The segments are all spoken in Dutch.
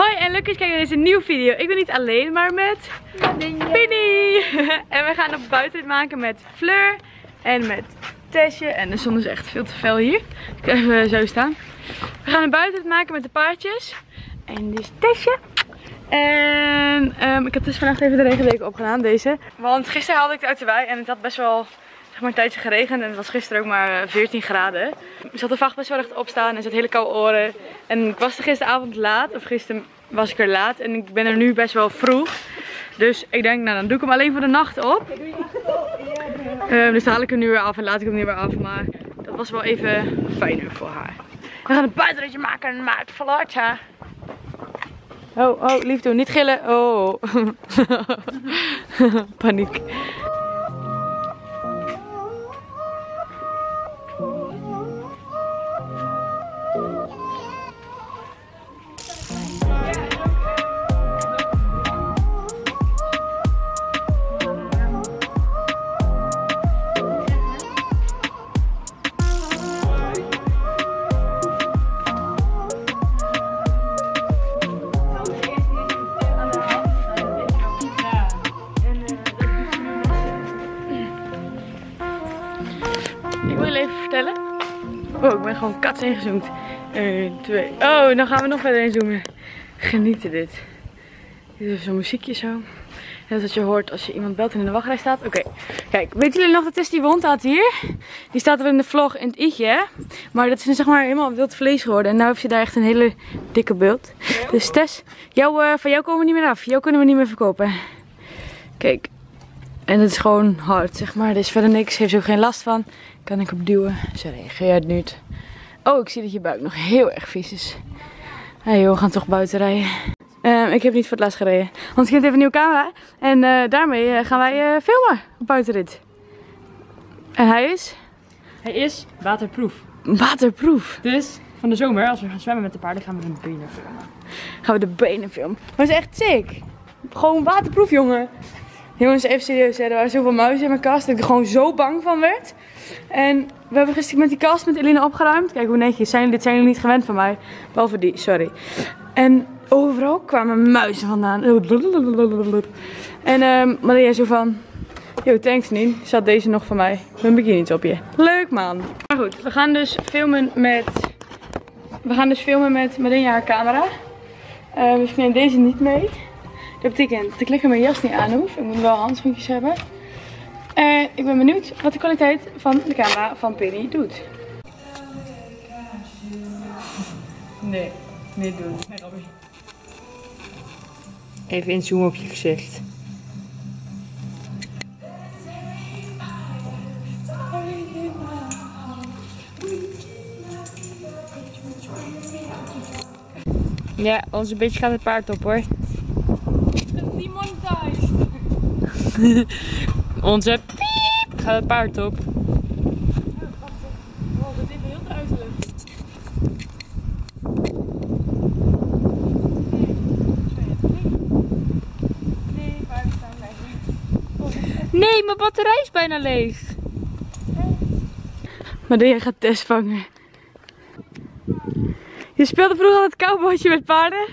Hoi en leuk dat je kijkt naar deze nieuwe video. Ik ben niet alleen, maar met Winnie. en we gaan een buitenrit maken met Fleur en met Tessje. En de zon is echt veel te fel hier. Ik ga even zo staan. We gaan een buitenrit maken met de paardjes. En dit is Tessje. En ehm, ik heb dus vandaag even de regendeken opgedaan, deze. Want gisteren haalde ik het uit de wei en het had best wel maar, een tijdje geregend. En het was gisteren ook maar eh, 14 graden. Ik zat de vacht best wel recht opstaan en zat hele koude oren. En ik was er gisteravond laat, of gisteren was ik er laat. En ik ben er nu best wel vroeg. Dus ik denk, nou dan doe ik hem alleen voor de nacht op. Ehm, dus haal ik hem nu weer af en laat ik hem nu weer af. Maar dat was wel even fijner voor haar. We gaan een buitenritje maken met Floortje. Oh, oh, lief. Niet gillen. Oh. Paniek. Ik wil jullie even vertellen. Oh, ik ben gewoon kats ingezoomd. 1, 2. Oh, dan gaan we nog verder inzoomen. Genieten dit. Dit is zo'n muziekje zo. Is wat je hoort als je iemand belt en in de wachtrij staat. Oké, kijk, weten jullie nog dat Tess die wond had hier? Die staat er in de vlog in het i'tje, hè? Maar dat is nu zeg maar helemaal wild vlees geworden. En nu heb je daar echt een hele dikke beeld. Dus Tess, jou, eh, van jou komen we niet meer af. Jou kunnen we niet meer verkopen. Kijk. En het is gewoon hard, zeg maar. Er is verder niks. Heeft ze ook geen last van. Kan ik op duwen. Ze reageert niet. Oh, ik zie dat je buik nog heel erg vies is. Hé hey joh, we gaan toch buiten rijden. Ehm, ik heb niet voor het laatst gereden. Want ik heb even een nieuwe camera. En eh, daarmee eh, gaan wij eh, filmen op buitenrit. En hij is Hij is waterproof. waterproof. Dus van de zomer, als we gaan zwemmen met de paarden, gaan we de benen filmen. Gaan we de benen filmen. Maar het is echt sick. Gewoon waterproof, jongen. Jongens, even serieus. Hè. Er waren zoveel muizen in mijn kast dat ik er gewoon zo bang van werd. En we hebben gisteren met die kast met Eline opgeruimd. Kijk hoe netjes. Zijn, dit zijn jullie niet gewend van mij. Behalve die, sorry. En overal kwamen muizen vandaan. En ehm Maria zo van... Yo, thanks Nien. Zat deze nog van mij. Mijn bikini's op je. Leuk man. Maar goed, we gaan dus filmen met... We gaan dus filmen met Maria haar camera. Eh, dus ik neem deze niet mee. Dat betekent dat ik lekker mijn jas niet aan hoef. Ik moet wel handschoentjes hebben. En ik ben benieuwd wat de kwaliteit van de camera van Penny doet. Nee, niet doen. Nee, Robbie. Even inzoomen op je gezicht. Ja, onze bitch gaat het paard op hoor. Onze piep gaat het paard op. Nee, mijn batterij is bijna leeg. Maria gaat Tess vangen. Je speelde vroeger al het cowboytje met paarden?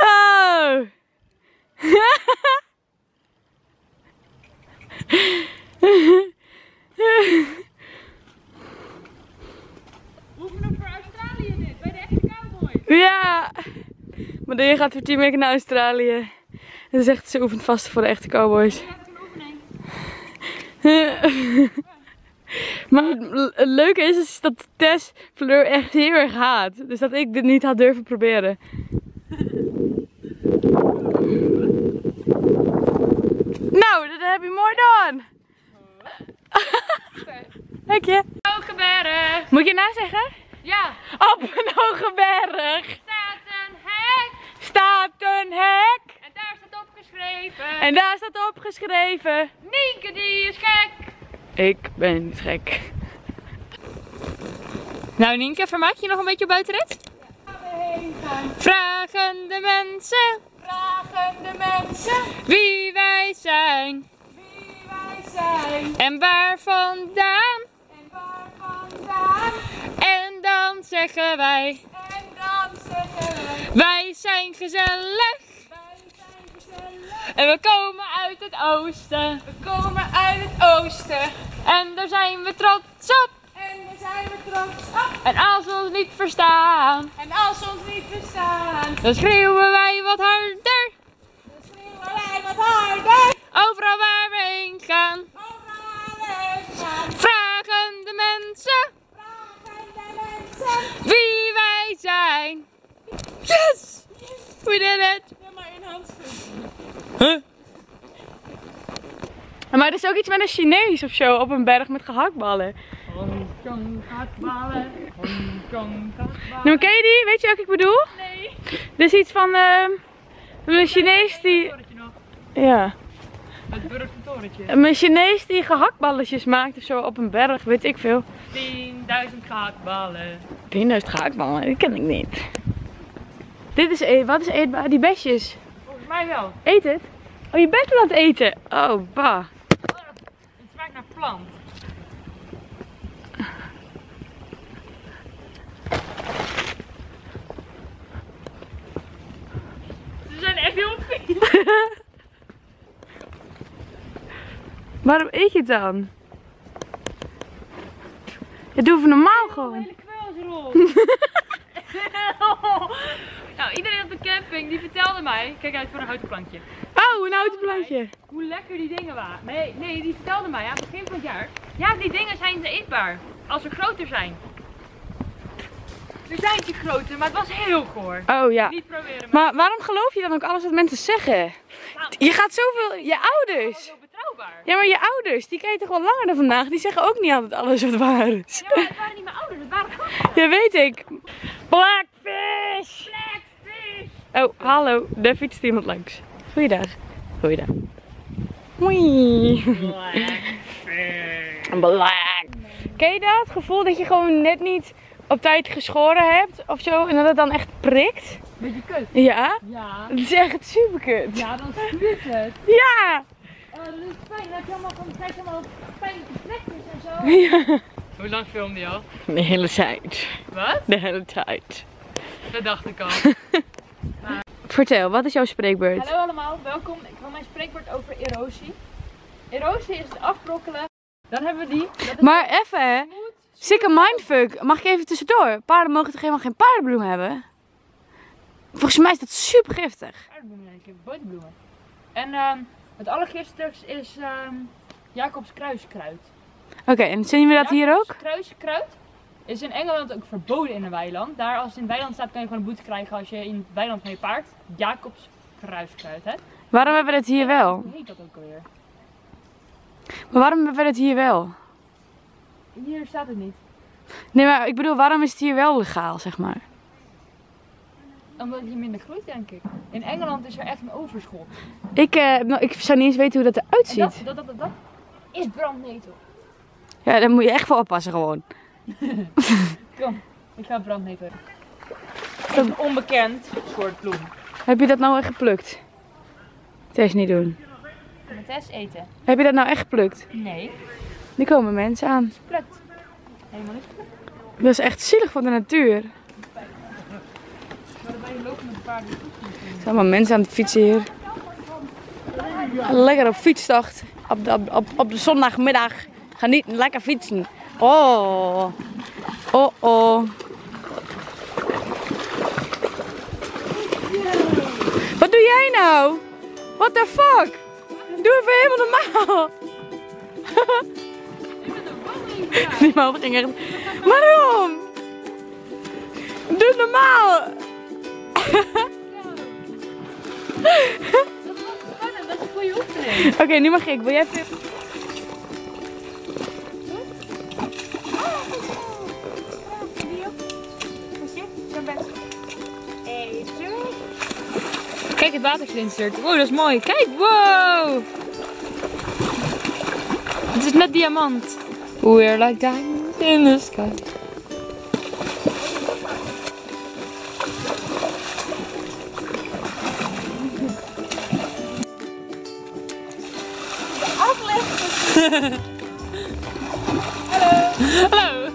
Oh! Oefenen voor Australië dit, bij de echte cowboy. Ja! Maria gaat voor 10 weken naar Australië. En ze zegt ze oefent vast voor de echte cowboys. Maar het het leuke is, is dat Tess Fleur echt heel erg haat. Dus dat ik dit niet had durven proberen. Nou, dat heb je mooi gedaan. Dank je. Hogeberg. Moet je na zeggen? Ja, Op een hoge berg staat een hek. staat een hek. En daar staat opgeschreven. En daar staat opgeschreven. Nienke die is gek. Ik ben niet gek. Nou Nienke, vermaak je nog een beetje op buitenrit? Vragen de mensen Zagen de mensen wie wij zijn. Wie wij zijn. En waar vandaan. En waar vandaan. En dan zeggen wij. En dan zeggen wij. Wij zijn gezellig. Wij zijn gezellig. En we komen uit het oosten. We komen uit het oosten. En daar zijn we trots op. En daar zijn we trots op. En als we ons niet verstaan. En als we ons niet verstaan. Dan schreeuwen wij wat harder. Overal waar we heen gaan, vragen de mensen vragen de mensen. wie wij zijn. Yes! We did it! Doe maar in handschoen. Huh? Maar er is ook iets met een Chinees of zo op een berg met gehaktballen. Hongkong gehaktballen, Hongkong gehaktballen. Nou, ken je die? Weet je wat ik bedoel? Nee. Er is iets van ehm, een Chinees die... Ja. Het beruchte torentje. Een Chinees die gehaktballetjes maakt of zo op een berg, weet ik veel. 10.000 gehaktballen. 10.000 gehaktballen, die ken ik niet. Dit is e wat is eetbaar? Die besjes. Volgens mij wel. Eet het? Oh, je bent aan het eten. Oh, bah. Het smaakt naar plant. Ze zijn echt heel vies. Waarom eet je het dan? Ja, doe even normaal gewoon. hele kwelsrol. nou, iedereen op de camping die vertelde mij, kijk uit voor een houten plankje, Oh, een houten plantje. hoe lekker die dingen waren. Nee, nee, die vertelde mij aan het begin van het jaar. Ja, die dingen zijn eetbaar als ze groter zijn. Nu zijn ze groter, maar het was heel goor. Oh ja. Niet proberen, maar Maar waarom geloof je dan ook alles wat mensen zeggen? Je gaat zoveel... Je ouders. Betrouwbaar. Ja, maar je ouders, die ken je toch wel langer dan vandaag. Die zeggen ook niet altijd alles wat waar is. Ja, maar het waren niet mijn ouders, het waren gasten. Ja, weet ik. Blackfish! Blackfish! Oh, hallo. Daar fietst iemand langs. Goeiedag. Goeiedag. Oei. Blackfish. Black. Ken je dat? Gevoel dat je gewoon net niet op tijd geschoren hebt of zo en dat het dan echt prikt? Beetje kut. Ja? Ja. Dat is echt super kut. Ja, dan spuurt het. Ja! Dat is fijn. Dan heb je allemaal van, je allemaal pijnlijke plekjes en zo. Ja. Hoe lang filmde je al? De hele tijd. Wat? De hele tijd. Dat dacht ik al. Vertel, wat is jouw spreekbeurt? Hallo allemaal, welkom. Ik wil mijn spreekwoord over erosie. Erosie is het afbrokkelen. Dan hebben we die. Maar even hè. Sikke mindfuck. Mag ik even tussendoor? Paarden mogen toch helemaal geen paardenbloem hebben? Volgens mij is dat super giftig. Aardbloemen, denk ik. Boterbloemen. En ehm, het allergiftigst is ehm Jacobs kruiskruid. Oké, en zien we dat hier ook? Kruiskruid is in Engeland ook verboden in een weiland. Daar als het in het weiland staat kan je gewoon een boete krijgen als je in het weiland je paard Jacobs kruiskruid hebt. Waarom hebben we het hier wel? Hoe heet dat ook alweer? Maar waarom hebben we het hier wel? Hier staat het niet. Nee, maar ik bedoel, waarom is het hier wel legaal, zeg maar? Omdat hier minder groeit, denk ik. In Engeland is er echt een overschot. Ik, eh, nou, ik zou niet eens weten hoe dat eruit En ziet. dat, dat, dat, dat is brandnetel. Ja, daar moet je echt voor oppassen gewoon. Kom, ik ga brandnetel. Een onbekend soort bloem. Heb je dat nou echt geplukt? Tess niet doen. Met Tess eten? Heb je dat nou echt geplukt? Nee, Nu komen mensen aan. plukt. Helemaal niet geplukt. Dat is echt zielig voor de natuur. Maar dan ben je lopen met de paarden. Er zijn allemaal mensen aan het fietsen hier. Lekker op fietstocht. Op de, op, op, de zondagmiddag. Genieten, lekker fietsen. Oh. Oh oh. Wat doe jij nou? What the fuck? Doe even helemaal normaal. Die man ging echt... Waarom? Doe normaal. Spannend, dat is een goede oefening. Oké, nu mag ik. Wil jij even... Kijk, het water glinstert. Wow, dat is mooi. Kijk, wow! Het is net diamant. We're like diamonds in the sky. Hallo. Hallo.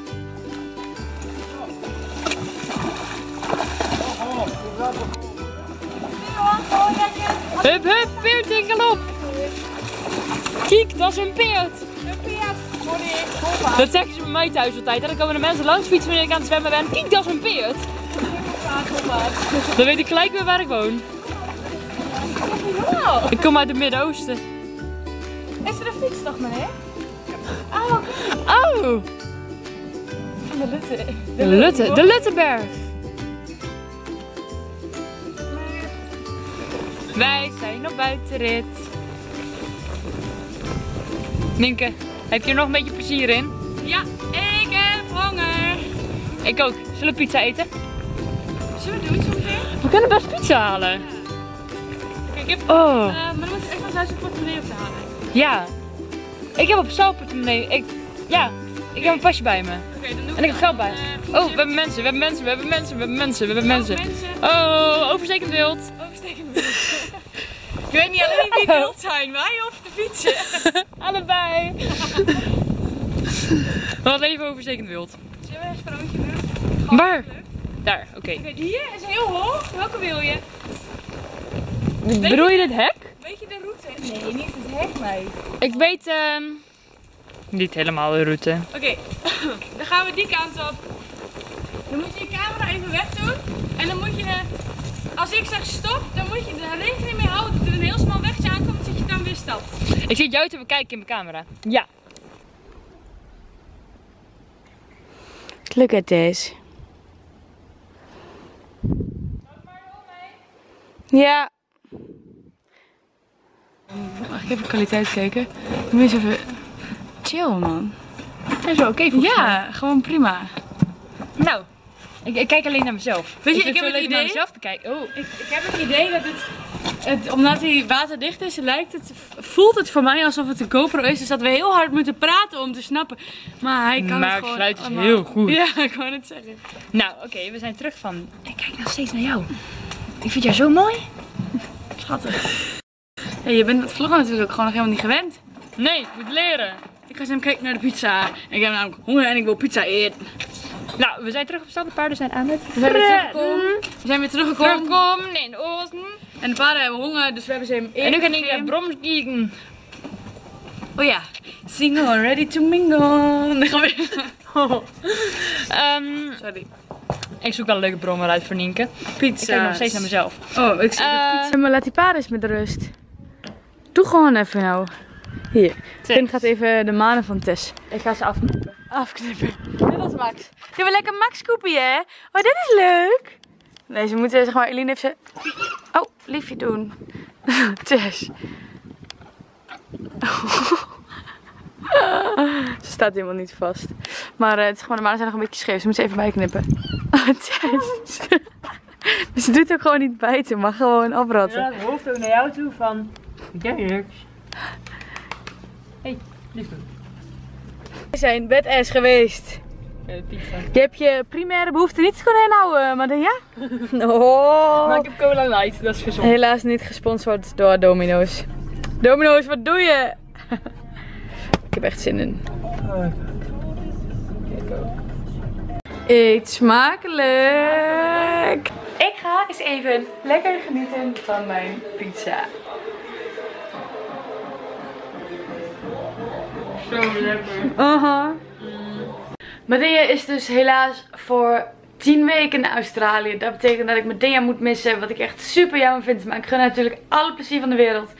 Hup, hup, peert in galop. Kiek, dat is een peert. Een Dat zeggen ze bij mij thuis altijd. Dan komen de mensen langs fietsen wanneer ik aan het zwemmen ben. Kiek, dat is een peert. Dan weet ik gelijk weer waar ik woon. Ik kom uit het Midden-Oosten. Fiets nog mee? Oh, Van de Lutte. de Lutte, de Lutteberg. Wij zijn op buitenrit. Nienke, heb je er nog een beetje plezier in? Ja, ik heb honger. Ik ook. Zullen we pizza eten? Zullen we doen zometeen? We kunnen best pizza halen. Kijk, ik heb... Oh, eh, maar dan moet ik echt wel thuis een portemonnee op te halen. ja. Ik heb op zelfportemonnee. Ik, ja, ik heb een pasje bij me. Oké, dan doe En ik heb geld bij. eh, Oh, we hebben mensen, we hebben mensen, we hebben mensen, we hebben mensen, we hebben mensen. mensen. Oh, overstekend wild. Oversteken Ik weet niet alleen wie wilt zijn, wij of de fietsen. Allebei. Hadden even overstekend wild. Zullen we een sprootje doen? Waar? Daar, oké. Oké, die is heel hoog. Welke wil je? Bedoel je dit hek? Weet je de? Nee, niet het hek, meid. Ik weet ehm niet helemaal de route. Oké, dan gaan we die kant op. Dan moet je je camera even wegdoen. En dan moet je, als ik zeg stop, dan moet je er rekening mee houden dat er een heel smal wegje aankomt, dat je dan weer stapt. Ik zit jou te bekijken in mijn camera. Ja. Look at this. Ja. Mag ik even kwaliteit kijken? Moet eens even chill, man. Wel oké voor Ja, gewoon prima. Nou, ik, ik kijk alleen naar mezelf. Weet je, ik heb zo het idee- mezelf te kijken. Oh, Ik, ik heb het idee dat het, het, omdat hij waterdicht is, lijkt het, voelt het voor mij alsof het een GoPro is. Dus dat we heel hard moeten praten om te snappen. Maar hij kan Maar het het gewoon geluid is allemaal- heel goed. Ja, ik wou het zeggen. nou oké, we zijn terug van. Ik kijk nog steeds naar jou. Ik vind jou zo mooi. Schattig. Ja, je bent het vloggen natuurlijk ook gewoon nog helemaal niet gewend. Nee, ik moet leren. Ik ga eens even kijken naar de pizza. Ik heb namelijk honger en ik wil pizza eten. Nou, we zijn terug op stad. De paarden zijn aan het We zijn weer teruggekomen. We zijn weer teruggekomen. Terugkomen in Oosten. En de paarden hebben honger, dus we hebben ze hem En nu ga ik naar. Broms kijken. Oh ja. Single, ready to mingle. Dan gaan we Ehm, Sorry. ik zoek wel een leuke brommer uit voor Nienke. Ik Pizza. kijk nog steeds naar mezelf. Oh, ik zie Eh, pizza. Maar laat die paarden eens met rust. Doe gewoon even nou. Hier. Tim gaat even de manen van Tess Ik ga ze afknippen. afknippen. Dit was Max. Je hebt lekker Max koepie, hè? Oh, dit is leuk. Nee, ze moeten zeg maar, Eline heeft ze... Oh, liefje doen. Tess. ze staat helemaal niet vast. Maar eh, het is gewoon, de manen zijn nog een beetje scheef. Ze moet ze even bijknippen. Oh, Tess. ze doet ook gewoon niet bijten, maar gewoon afratten. het hoofd ook naar jou toe van. Niks. Hey, liefde. We zijn badass geweest. pizza. Je hebt je primaire behoefte niet kunnen inhouden, maar dan ja? Oh. Maar ik heb cola light, dat is gezond. Helaas niet gesponsord door Domino's. Domino's, wat doe je? ik heb echt zin in. Eet smakelijk! Ik ga eens even lekker genieten van mijn pizza. Zo lekker. Aha. Maria is dus helaas voor 10 weken naar Australië. Dat betekent dat ik Maria moet missen. Wat ik echt super jammer vind. Maar ik gun natuurlijk alle plezier van de wereld.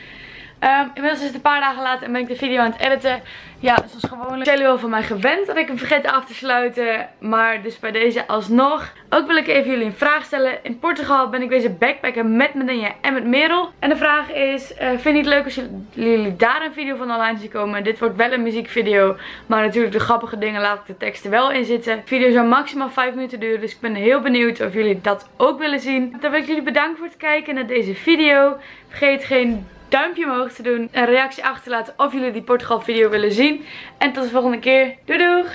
Ehm, inmiddels is het een paar dagen later en ben ik de video aan het editen. Ja, zoals gewoonlijk. Zijn jullie wel van mij gewend dat ik hem vergeet af te sluiten. Maar dus bij deze alsnog. Ook wil ik even jullie een vraag stellen. In Portugal ben ik wezen backpacken met Medinja en met Merel. En de vraag is, eh vind je het leuk als jullie daar een video van online zien komen? Dit wordt wel een muziekvideo. Maar natuurlijk de grappige dingen laat ik de teksten wel in zitten. De video zou maximaal 5 minuten duren. Dus ik ben heel benieuwd of jullie dat ook willen zien. Dan wil ik jullie bedanken voor het kijken naar deze video. Vergeet geen duimpje omhoog te doen. Een reactie achter te laten of jullie die Portugal video willen zien. En tot de volgende keer. Doei doeg!